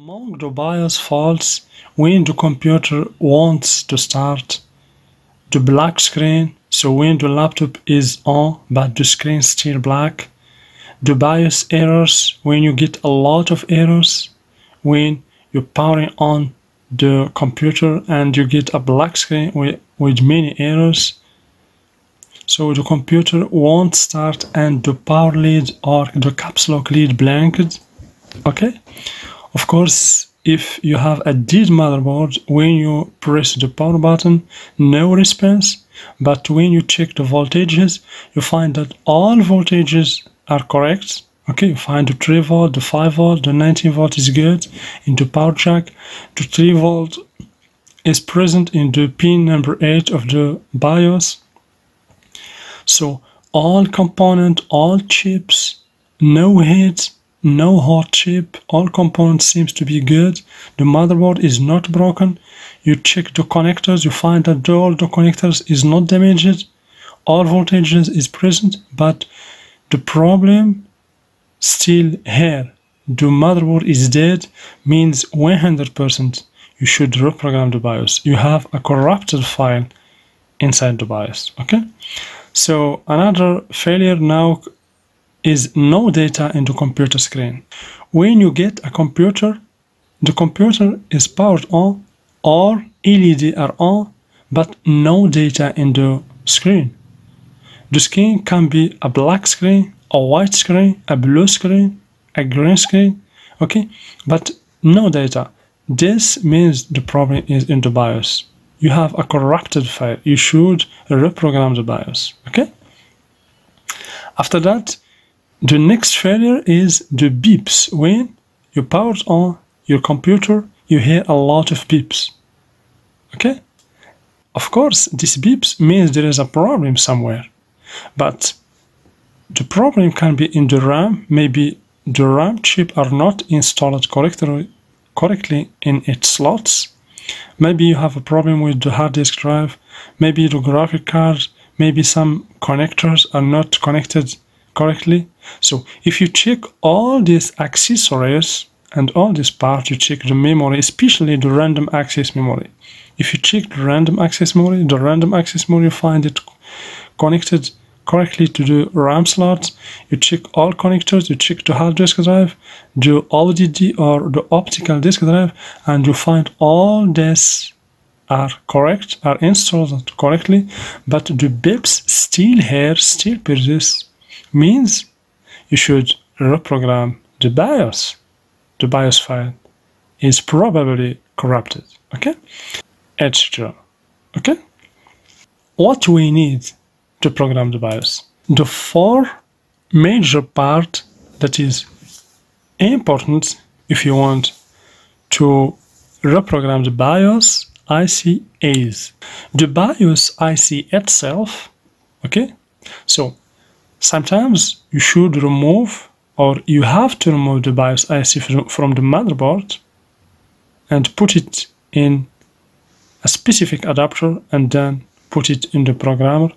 Among the BIOS faults, when the computer wants to start the black screen, so when the laptop is on but the screen still black, the BIOS errors, when you get a lot of errors, when you're powering on the computer and you get a black screen with, with many errors, so the computer won't start and the power lead or the caps lock lead blanked, okay? Of course, if you have a dead motherboard, when you press the power button, no response. But when you check the voltages, you find that all voltages are correct. Okay, you find the 3 volt, the 5 volt, the 19 volt is good in the power jack. The 3 volt is present in the pin number 8 of the BIOS. So all component, all chips, no hits, no hot chip all components seems to be good. The motherboard is not broken. You check the connectors. You find that all the connectors is not damaged. All voltages is present but the problem still here. The motherboard is dead means 100% you should reprogram the BIOS. You have a corrupted file inside the BIOS okay? So another failure now is no data in the computer screen. When you get a computer, the computer is powered on or LED are on, but no data in the screen. The screen can be a black screen, a white screen, a blue screen, a green screen, okay, but no data. This means the problem is in the BIOS. You have a corrupted file. You should reprogram the BIOS, okay? After that, the next failure is the beeps. When you power on your computer, you hear a lot of beeps. Okay? Of course, these beeps means there is a problem somewhere. But the problem can be in the RAM. Maybe the RAM chip are not installed correctly, correctly in its slots. Maybe you have a problem with the hard disk drive. Maybe the graphic card. Maybe some connectors are not connected correctly. So if you check all these accessories and all these parts, you check the memory, especially the random access memory. If you check the random access memory, the random access memory, you find it connected correctly to the RAM slot. You check all connectors, you check the hard disk drive, the ODD or the optical disk drive, and you find all this are correct, are installed correctly, but the beeps still here, still persist means you should reprogram the BIOS. The BIOS file is probably corrupted. Okay, etc. Okay, what we need to program the BIOS? The four major part that is important if you want to reprogram the BIOS IC is the BIOS IC itself. Okay, so Sometimes you should remove or you have to remove the BIOS IC from the motherboard and put it in a specific adapter and then put it in the programmer.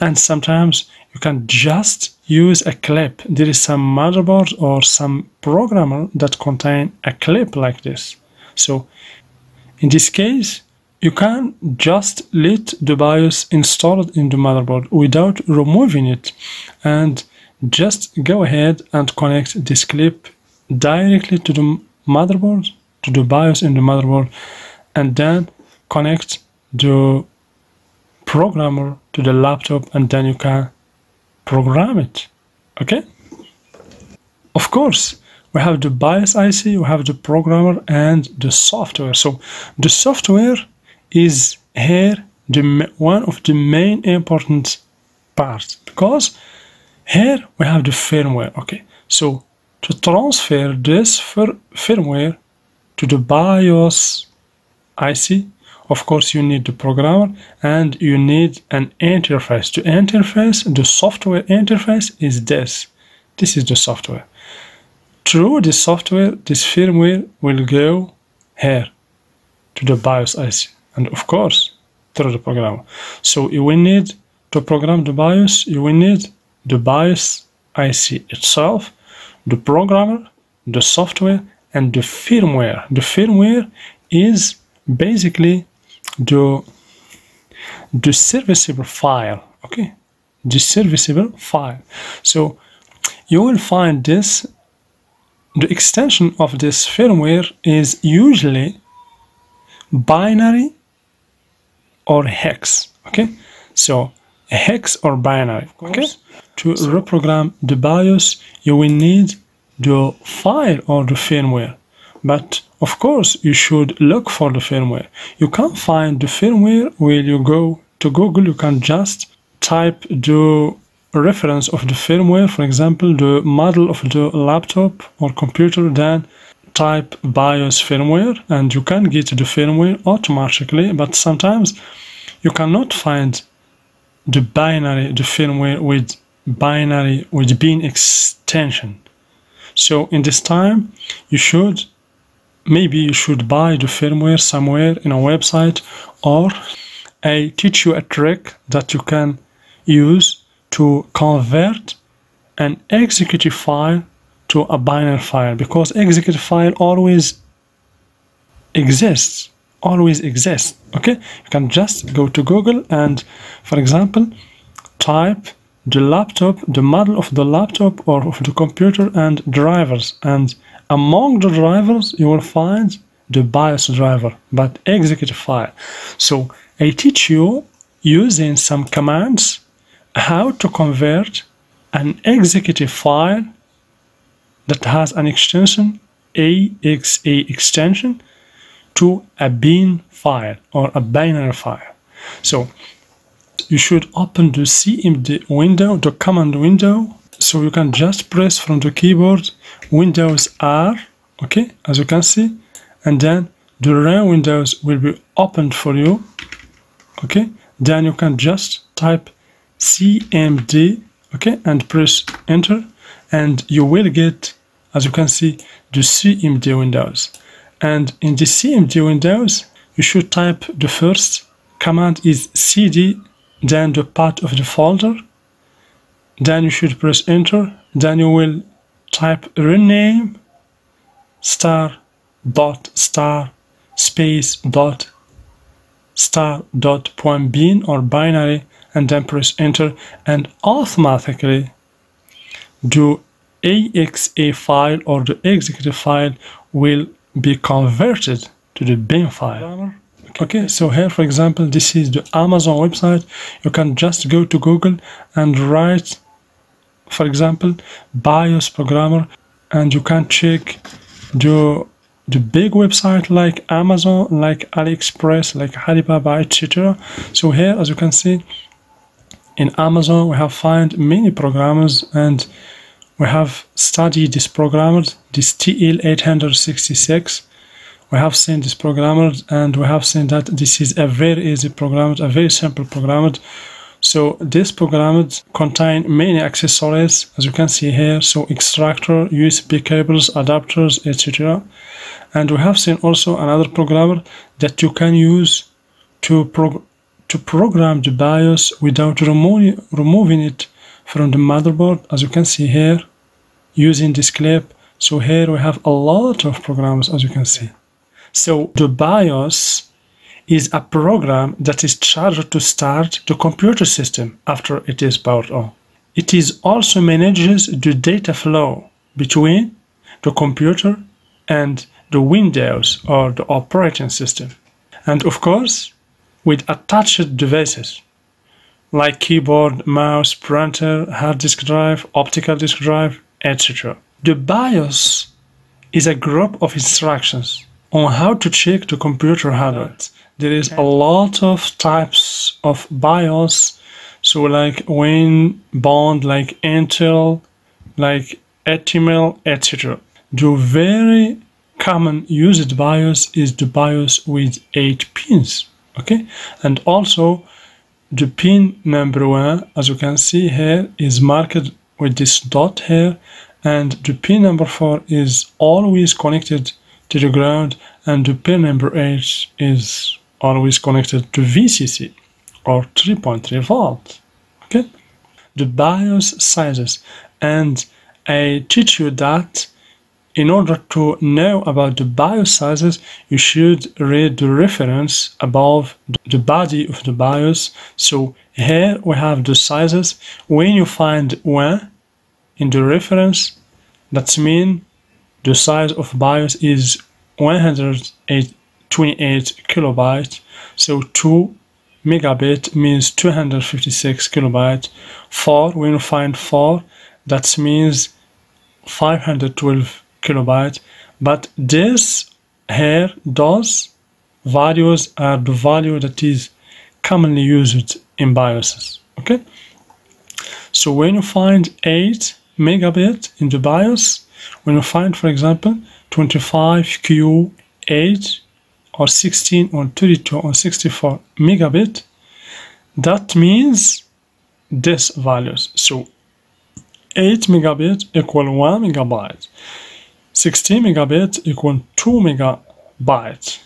And sometimes you can just use a clip. There is some motherboard or some programmer that contain a clip like this. So in this case, you can just let the BIOS installed in the motherboard without removing it and just go ahead and connect this clip directly to the motherboard to the BIOS in the motherboard and then connect the programmer to the laptop and then you can program it okay? Of course we have the BIOS IC we have the programmer and the software. So the software is here the one of the main important parts because here we have the firmware okay? So to transfer this fir firmware to the BIOS IC of course you need the programmer and you need an interface. To interface the software interface is this. This is the software. Through this software this firmware will go here to the BIOS IC and of course through the program. So you will need to program the BIOS, you will need the BIOS IC itself, the programmer, the software, and the firmware. The firmware is basically the the serviceable file. Okay, the serviceable file. So you will find this. The extension of this firmware is usually binary or hex. Okay, so hex or binary. Okay, to reprogram the BIOS, you will need the file or the firmware. But of course, you should look for the firmware. You can't find the firmware when you go to Google. You can just type the reference of the firmware, for example, the model of the laptop or computer, then type BIOS firmware, and you can get the firmware automatically. But sometimes you cannot find the binary, the firmware with binary with bin extension. So in this time, you should maybe you should buy the firmware somewhere in a website or I teach you a trick that you can use to convert an executive file to a binary file because executive file always exists always exists okay? You can just go to google and for example type the laptop the model of the laptop or of the computer and drivers and among the drivers you will find the BIOS driver but executive file. So I teach you using some commands how to convert an executive file that has an extension AXA extension to a bin file or a binary file. So you should open the cmd window the command window. So you can just press from the keyboard windows r okay as you can see and then the run windows will be opened for you okay. Then you can just type cmd okay and press enter and you will get as you can see the cmd windows. And in the cmd windows you should type the first command is cd then the path of the folder. Then you should press enter. Then you will type rename star dot star space dot star dot point bin or binary and then press enter. And automatically the AXA file or the executive file will be converted to the bin file. Okay. So here for example this is the amazon website. You can just go to google and write for example bios programmer and you can check the the big website like amazon like aliexpress like alibaba etc so here as you can see in amazon we have found many programmers and we have studied this programmer this tl866 we have seen this programmer and we have seen that this is a very easy programmer a very simple programmer. So this programmer contain many accessories as you can see here. So extractor usb cables adapters etc and we have seen also another programmer that you can use to pro to program the BIOS without remo removing it from the motherboard as you can see here using this clip so here we have a lot of programs as you can see so the BIOS is a program that is charged to start the computer system after it is powered on. It is also manages the data flow between the computer and the Windows or the operating system. And of course, with attached devices like keyboard, mouse, printer, hard disk drive, optical disk drive, etc. The BIOS is a group of instructions on how to check the computer hardware. There is a lot of types of BIOS, so like Win, Bond, like Intel, like Atmel, etc. The very common used BIOS is the BIOS with 8 pins, okay? And also the pin number one, as you can see here, is marked with this dot here, and the pin number 4 is always connected to the ground. And the pin number 8 is always connected to VCC or 3.3 volt. Okay? The BIOS sizes. And I teach you that in order to know about the BIOS sizes, you should read the reference above the body of the BIOS. So here we have the sizes. When you find one in the reference, that means the size of BIOS is 128 kilobyte. So 2 megabit means 256 kilobyte. 4, when you find 4, that means 512 kilobyte but this here those values are the value that is commonly used in BIOSes okay? So when you find 8 megabit in the BIOS when you find for example 25Q8 or 16 or 32 or 64 megabit that means this values. So 8 megabit equal 1 megabyte 16 megabit equal 2 megabyte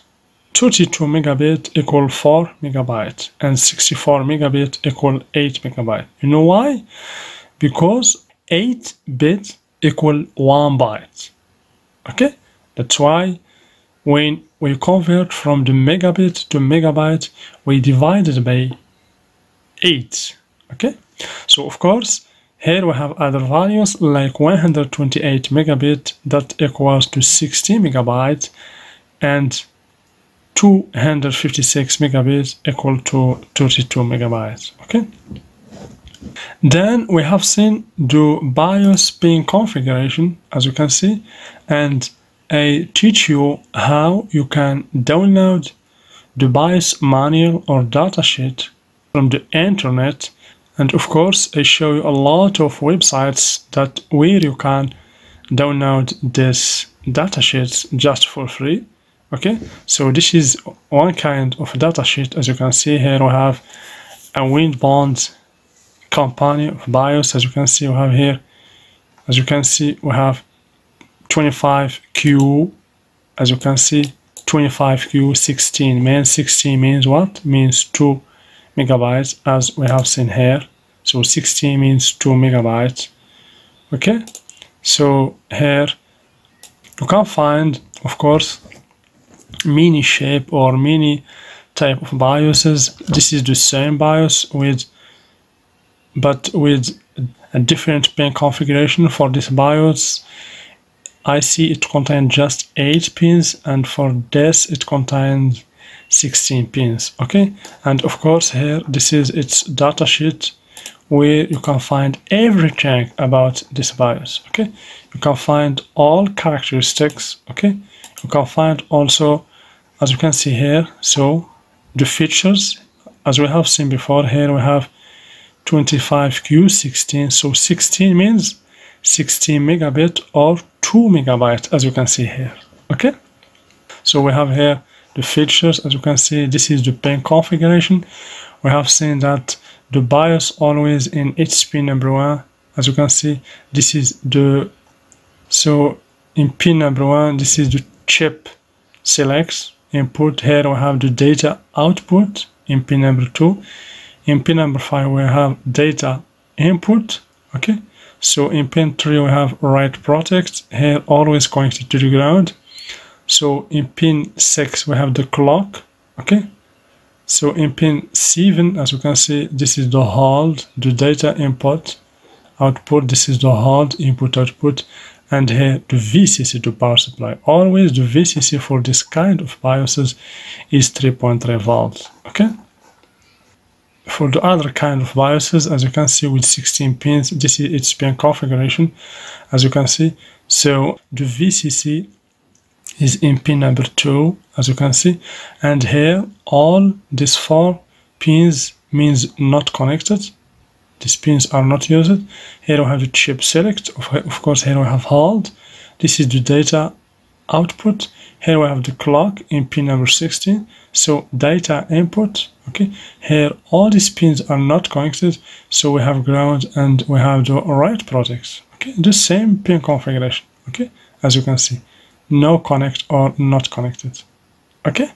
32 megabit equal 4 megabyte and 64 megabit equal 8 megabyte. You know why? Because 8 bit equal 1 byte. Okay? That's why when we convert from the megabit to megabyte we divide it by 8 okay? So of course here we have other values like 128 megabit that equals to 60 megabyte and 256 megabits equal to 32 megabytes okay? Then we have seen the BIOS pin configuration as you can see and I teach you how you can download the BIOS manual or datasheet from the internet and of course I show you a lot of websites that where you can download this datasheets just for free okay? So this is one kind of datasheet. As you can see here we have a Winbond company of BIOS. As you can see we have here as you can see we have 25Q as you can see 25Q16 means 16 means what? Means 2 megabytes as we have seen here so 16 means 2 megabytes. Okay? So here you can find of course mini shape or mini type of bioses this is the same bios with but with a different pin configuration for this bios I see it contains just 8 pins and for this it contains 16 pins. Okay? And of course here this is its datasheet where you can find everything about this BIOS okay? You can find all characteristics okay? You can find also as you can see here so the features. As we have seen before here we have 25Q16 so 16 means 16 megabit or 2 megabyte as you can see here okay? So we have here the features. As you can see this is the pin configuration. We have seen that the BIOS always in HP number one. As you can see this is the so in pin number one this is the chip selects input here we have the data output. In pin number two in pin number five we have data input okay? So in pin 3 we have write protect here always connected to the ground. So in pin 6 we have the clock okay so in pin 7 as you can see this is the hold the data input output this is the hold input output and here the VCC to power supply. Always the VCC for this kind of BIOSes is 3.3 volts okay? For the other kind of BIOSes as you can see with 16 pins this is its pin configuration as you can see. So the VCC is in pin number 2 as you can see. And here all these four pins means not connected. These pins are not used. Here we have the chip select. Of, course here we have hold. This is the data output. Here we have the clock in pin number 16 so data input okay. Here all these pins are not connected. So we have ground and we have the write protects okay. The same pin configuration okay as you can see no connect or not connected. Okay